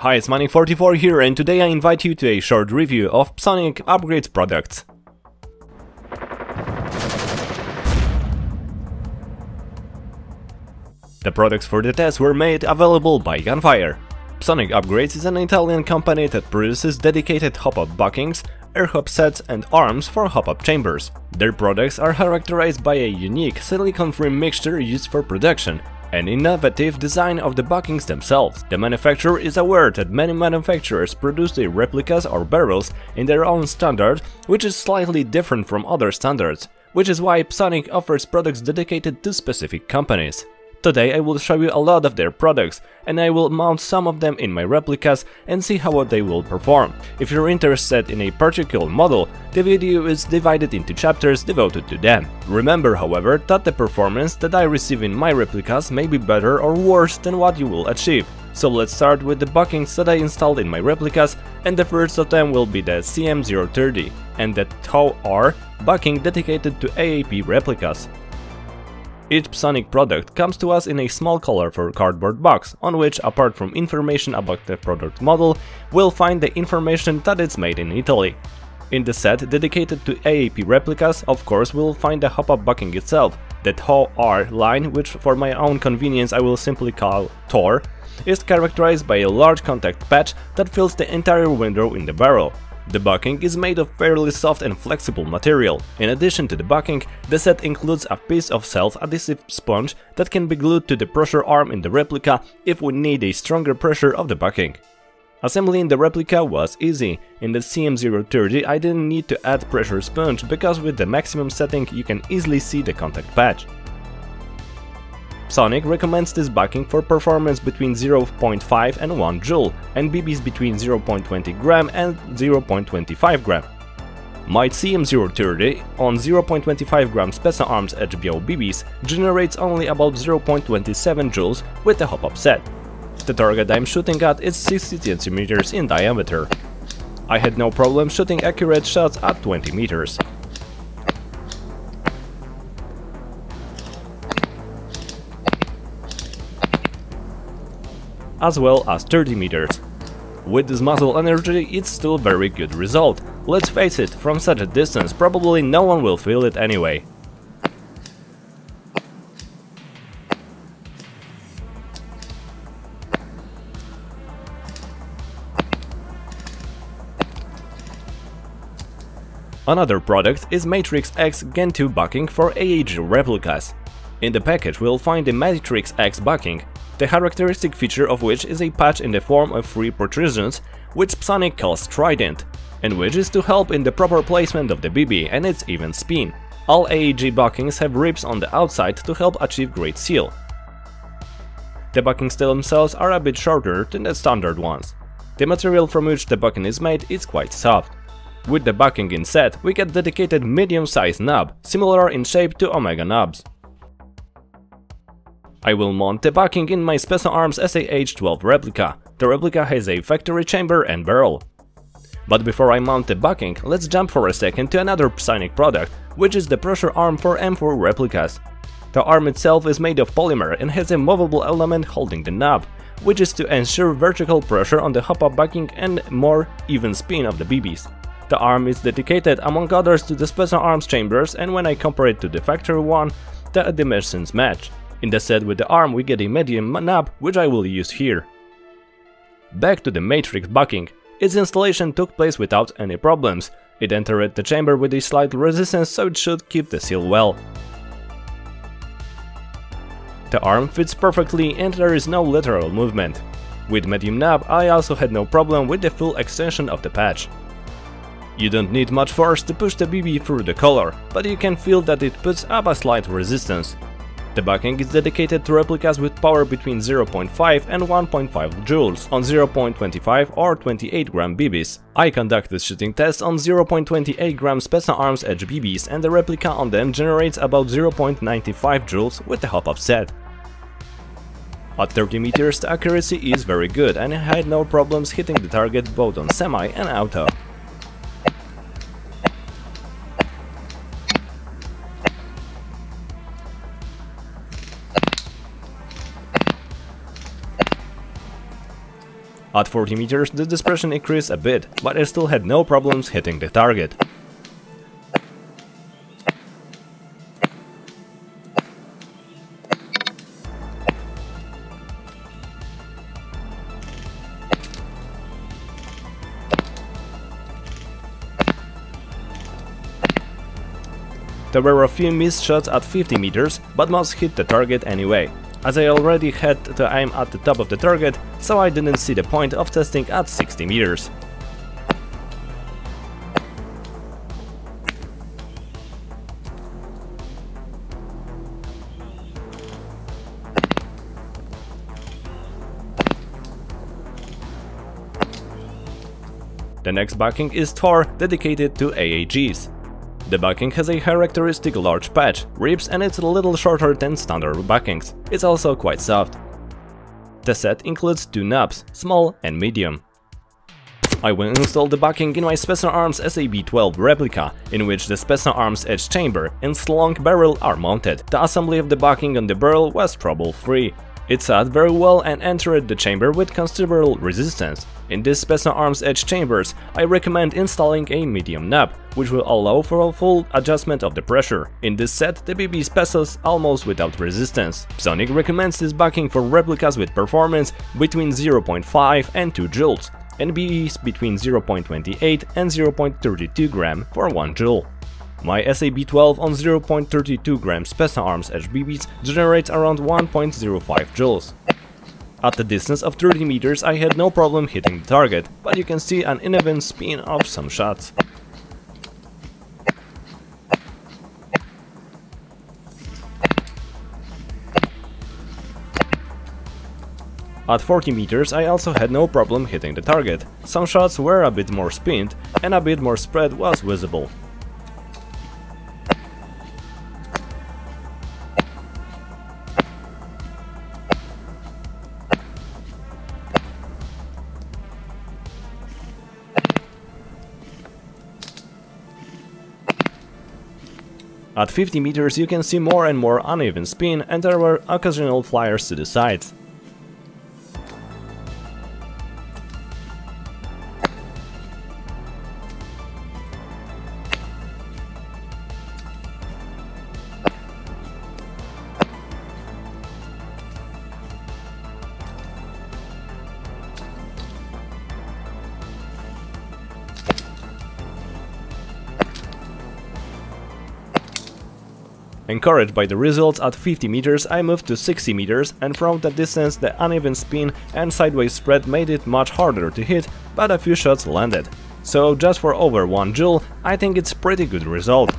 Hi, it's Maniek44 here and today I invite you to a short review of Psionic Upgrades products. The products for the test were made available by Gunfire. Psionic Upgrades is an Italian company that produces dedicated hop-up buckings, R-Hop sets and arms for hop-up chambers. Their products are characterized by a unique silicon-free mixture used for production, an innovative design of the buckings themselves. The manufacturer is aware that many manufacturers produce their replicas or barrels in their own standard, which is slightly different from other standards, which is why Psionic offers products dedicated to specific companies. Today I will show you a lot of their products, and I will mount some of them in my replicas and see how they will perform. If you're interested in a particular model, the video is divided into chapters devoted to them. Remember, however, that the performance that I receive in my replicas may be better or worse than what you will achieve. So let's start with the buckings that I installed in my replicas, and the first of them will be the CM030 and the Tho-r bucking dedicated to AEP replicas. Each Psionic product comes to us in a small colorful cardboard box, on which, apart from information about the product model, we'll find the information that it's made in Italy. In the set dedicated to AEP replicas, of course, we'll find the hop-up bucking itself. The Tho-r line, which for my own convenience I will simply call Thor, is characterized by a large contact patch that fills the entire window in the barrel. The bucking is made of fairly soft and flexible material. In addition to the bucking, the set includes a piece of self-adhesive sponge that can be glued to the pressure arm in the replica if we need a stronger pressure of the bucking. Assembling the replica was easy. In the CM030 I didn't need to add pressure sponge because with the maximum setting you can easily see the contact patch. Psionic recommends this bucking for performance between 0.5 and 1 joule and BBs between 0.20 gram and 0.25 gram. My CM030 on 0.25 gram Specna Arms HBO BBs generates only about 0.27 joules with the hop-up set. The target I'm shooting at is 60 cm in diameter. I had no problem shooting accurate shots at 20 meters. As well as 30 meters. With this muzzle energy, it's still very good result. Let's face it, from such a distance probably no one will feel it anyway. Another product is Matrix X Gen 2 bucking for AEG replicas. In the package we'll find the Matrix X bucking, the characteristic feature of which is a patch in the form of three protrusions, which Psionic calls Trident, and which is to help in the proper placement of the BB and its even spin. All AEG buckings have ribs on the outside to help achieve great seal. The buckings themselves are a bit shorter than the standard ones. The material from which the bucking is made is quite soft. With the bucking inset, we get dedicated medium-sized knob, similar in shape to Omega knobs. I will mount the bucking in my Specna Arms SAH-12 replica. The replica has a factory chamber and barrel. But before I mount the bucking, let's jump for a second to another Psionic product, which is the pressure arm for M4 replicas. The arm itself is made of polymer and has a movable element holding the knob, which is to ensure vertical pressure on the hop-up bucking and more even spin of the BBs. The arm is dedicated among others to the Specna Arms chambers and when I compare it to the factory one, the dimensions match. In the set with the arm we get a medium knob, which I will use here. Back to the matrix bucking. Its installation took place without any problems. It entered the chamber with a slight resistance, so it should keep the seal well. The arm fits perfectly and there is no lateral movement. With medium knob I also had no problem with the full extension of the patch. You don't need much force to push the BB through the collar, but you can feel that it puts up a slight resistance. The bucking is dedicated to replicas with power between 0.5 and 1.5 joules on 0.25 or 28 gram BBs. I conducted shooting tests on 0.28 gram Specna Arms Edge BBs and the replica on them generates about 0.95 joules with the hop-up set. At 30 meters the accuracy is very good and I had no problems hitting the target both on semi and auto. At 40 meters the dispersion increased a bit, but I still had no problems hitting the target. There were a few missed shots at 50 meters, but most hit the target anyway, as I already had to aim at the top of the target, so I didn't see the point of testing at 60 meters. The next bucking is Thor, dedicated to AEGs. The bucking has a characteristic large patch, ribs and it's a little shorter than standard buckings. It's also quite soft. The set includes two knobs, small and medium. I will install the bucking in my Specna Arms SAB-12 replica, in which the Specna Arms edge chamber and slung barrel are mounted. The assembly of the bucking on the barrel was trouble-free. It sat very well and entered the chamber with considerable resistance. In this Specna Arms Edge chambers, I recommend installing a medium knob, which will allow for a full adjustment of the pressure. In this set, the BB passes almost without resistance. Psionic recommends this bucking for replicas with performance between 0.5 and 2 joules, and BBs between 0.28 and 0.32 gram for 1 joule. My SAB-12 on 0.32 grams Specna Arms HBBs generates around 1.05 joules. At the distance of 30 meters I had no problem hitting the target, but you can see an uneven spin of some shots. At 40 meters I also had no problem hitting the target. Some shots were a bit more spinned and a bit more spread was visible. At 50 meters you can see more and more uneven spin and there were occasional flyers to the sides. Encouraged by the results at 50 meters, I moved to 60 meters, and from that distance the uneven spin and sideways spread made it much harder to hit, but a few shots landed. So just for over 1 joule, I think it's pretty good result.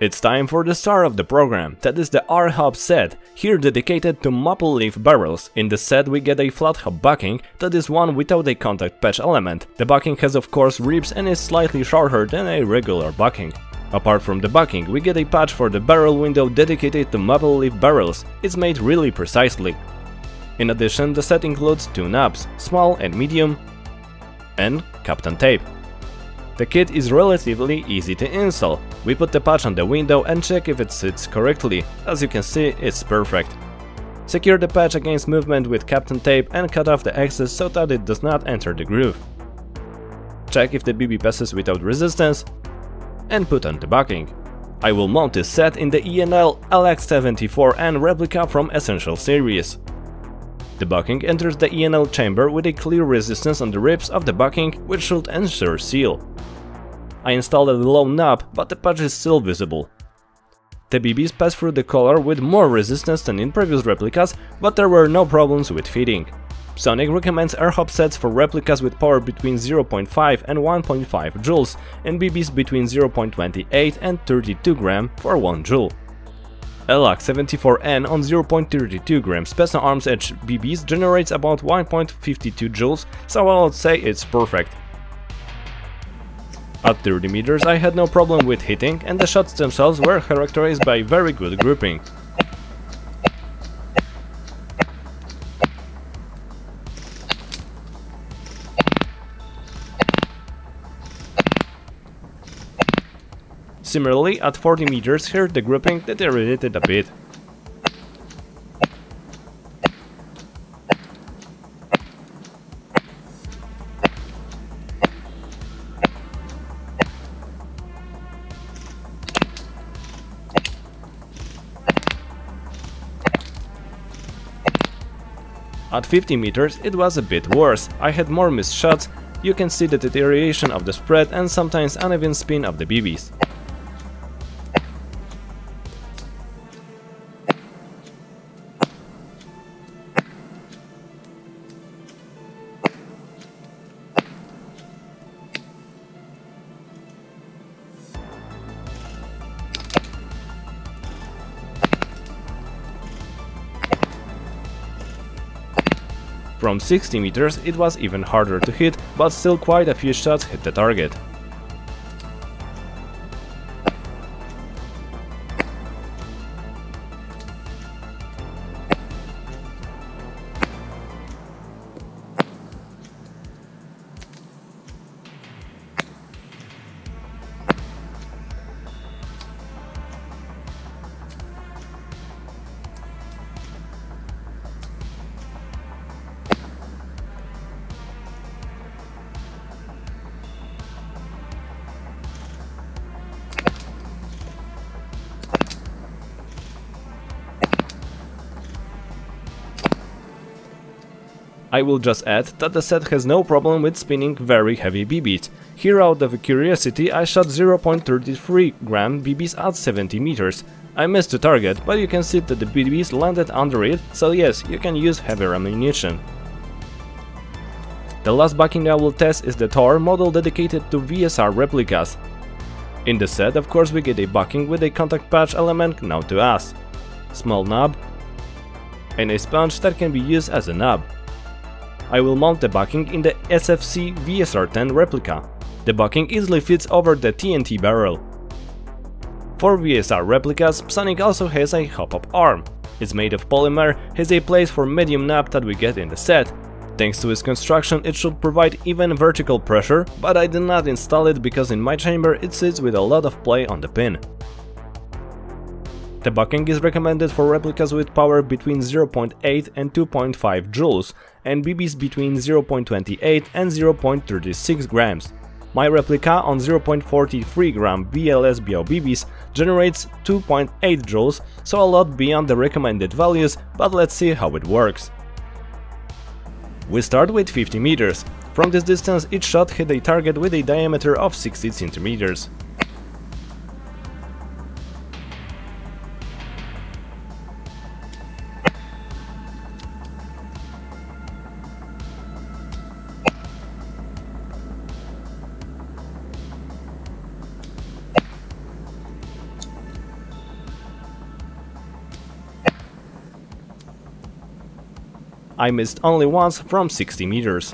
It's time for the star of the program, that is the R-Hop set, here dedicated to maple leaf barrels. In the set we get a flat hop bucking, that is one without a contact patch element. The bucking has of course ribs and is slightly shorter than a regular bucking. Apart from the bucking, we get a patch for the barrel window dedicated to maple leaf barrels, it's made really precisely. In addition, the set includes two knobs, small and medium, and Kapton tape. The kit is relatively easy to install. We put the patch on the window and check if it sits correctly. As you can see, it's perfect. Secure the patch against movement with Kapton tape and cut off the excess so that it does not enter the groove. Check if the BB passes without resistance and put on the bucking. I will mount this set in the E&L LX74N replica from Essential series. The bucking enters the E&L chamber with a clear resistance on the ribs of the bucking which should ensure seal. I installed a low knob, but the patch is still visible. The BBs pass through the collar with more resistance than in previous replicas, but there were no problems with feeding. Psionic recommends R-Hop sets for replicas with power between 0.5 and 1.5 joules, and BBs between 0.28 and 32 gram for 1 joule. LX74N on 0.32 gram Specna Arms Edge BBs generates about 1.52 joules, so I would say it's perfect. At 30 meters I had no problem with hitting and the shots themselves were characterized by very good grouping. Similarly, at 40 meters here the gripping deteriorated a bit. At 50 meters it was a bit worse, I had more missed shots, you can see the deterioration of the spread and sometimes uneven spin of the BBs. From 60 meters it was even harder to hit, but still quite a few shots hit the target. I will just add that the set has no problem with spinning very heavy BBs. Here out of curiosity I shot 0.33 gram BBs at 70 meters. I missed the target, but you can see that the BBs landed under it, so yes, you can use heavier ammunition. The last bucking I will test is the Thor model dedicated to VSR replicas. In the set, of course, we get a bucking with a contact patch element now to us, small knob, and a sponge that can be used as a knob. I will mount the bucking in the SFC VSR-10 replica. The bucking easily fits over the TNT barrel. For VSR replicas, Psionic also has a hop-up arm. It's made of polymer, has a place for medium nap that we get in the set. Thanks to its construction it should provide even vertical pressure, but I did not install it because in my chamber it sits with a lot of play on the pin. The bucking is recommended for replicas with power between 0.8 and 2.5 joules and BBs between 0.28 and 0.36 grams. My replica on 0.43 gram BLSBO BBs generates 2.8 joules, so a lot beyond the recommended values, but let's see how it works. We start with 50 meters. From this distance each shot hit a target with a diameter of 60 centimeters. I missed only once from 60 meters.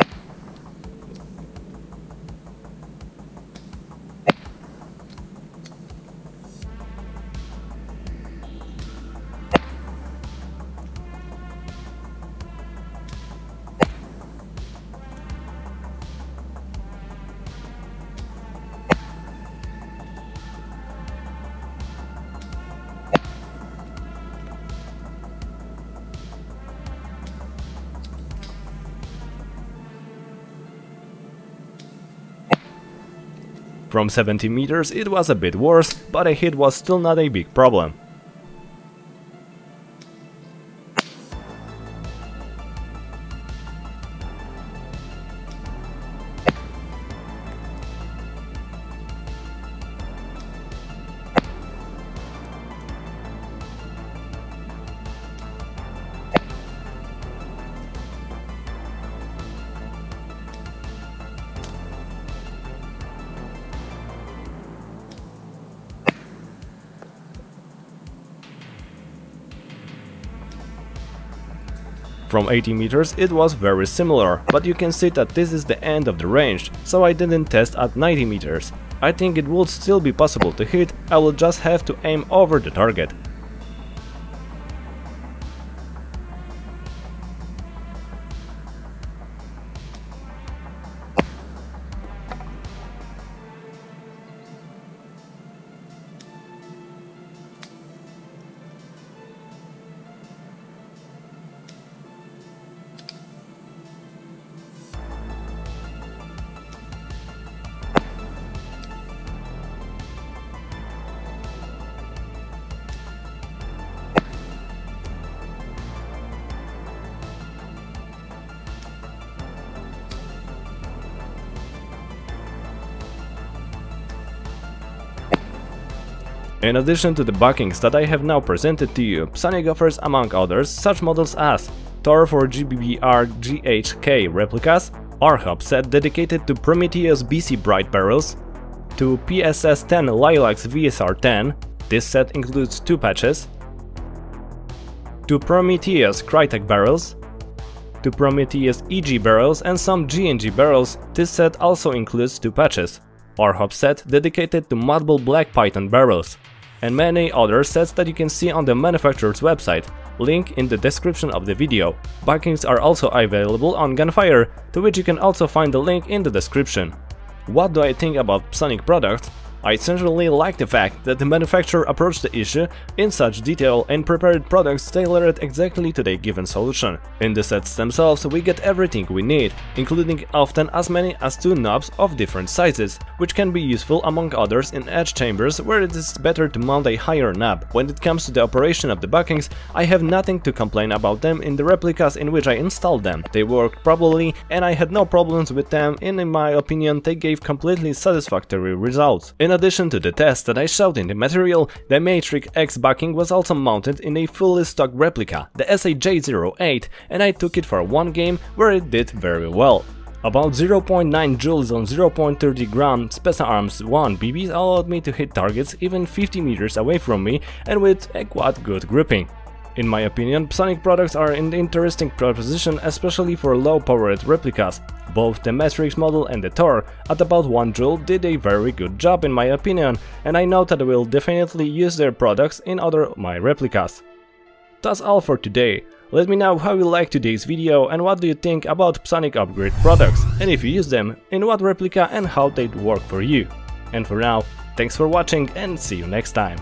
From 70 meters it was a bit worse, but a hit was still not a big problem. From 80 meters it was very similar, but you can see that this is the end of the range, so I didn't test at 90 meters. I think it would still be possible to hit, I will just have to aim over the target. In addition to the buckings that I have now presented to you, Psionic offers among others such models as Thor for GBBR GHK replicas, R-Hop set dedicated to Prometheus BC Bright barrels, to PSS-10 Laylax VSR-10, this set includes two patches, to Prometheus Crytek barrels, to Prometheus EG barrels and some G&G barrels, this set also includes two patches, R-Hop set dedicated to Madbull Black Python barrels, and many other sets that you can see on the manufacturer's website, link in the description of the video. Buckings are also available on Gunfire, to which you can also find the link in the description. What do I think about Psionic products? I essentially like the fact that the manufacturer approached the issue in such detail and prepared products tailored exactly to the given solution. In the sets themselves we get everything we need, including often as many as two knobs of different sizes, which can be useful among others in edge chambers where it is better to mount a higher knob. When it comes to the operation of the buckings, I have nothing to complain about them in the replicas in which I installed them. They worked properly and I had no problems with them and in my opinion they gave completely satisfactory results. In addition to the test that I showed in the material, the Matrix X bucking was also mounted in a fully stock replica, the SAJ08, and I took it for one game where it did very well. About 0.9 joules on 0.30 gram Specna Arms 1 BBs allowed me to hit targets even 50 meters away from me and with a quite good gripping. In my opinion, Psionic products are an interesting proposition especially for low-powered replicas. Both the Matrix model and the Thor at about 1 joule did a very good job in my opinion, and I know that I will definitely use their products in other my replicas. That's all for today. Let me know how you liked today's video and what do you think about Psionic upgrade products, and if you use them, in what replica and how they'd work for you. And for now, thanks for watching and see you next time.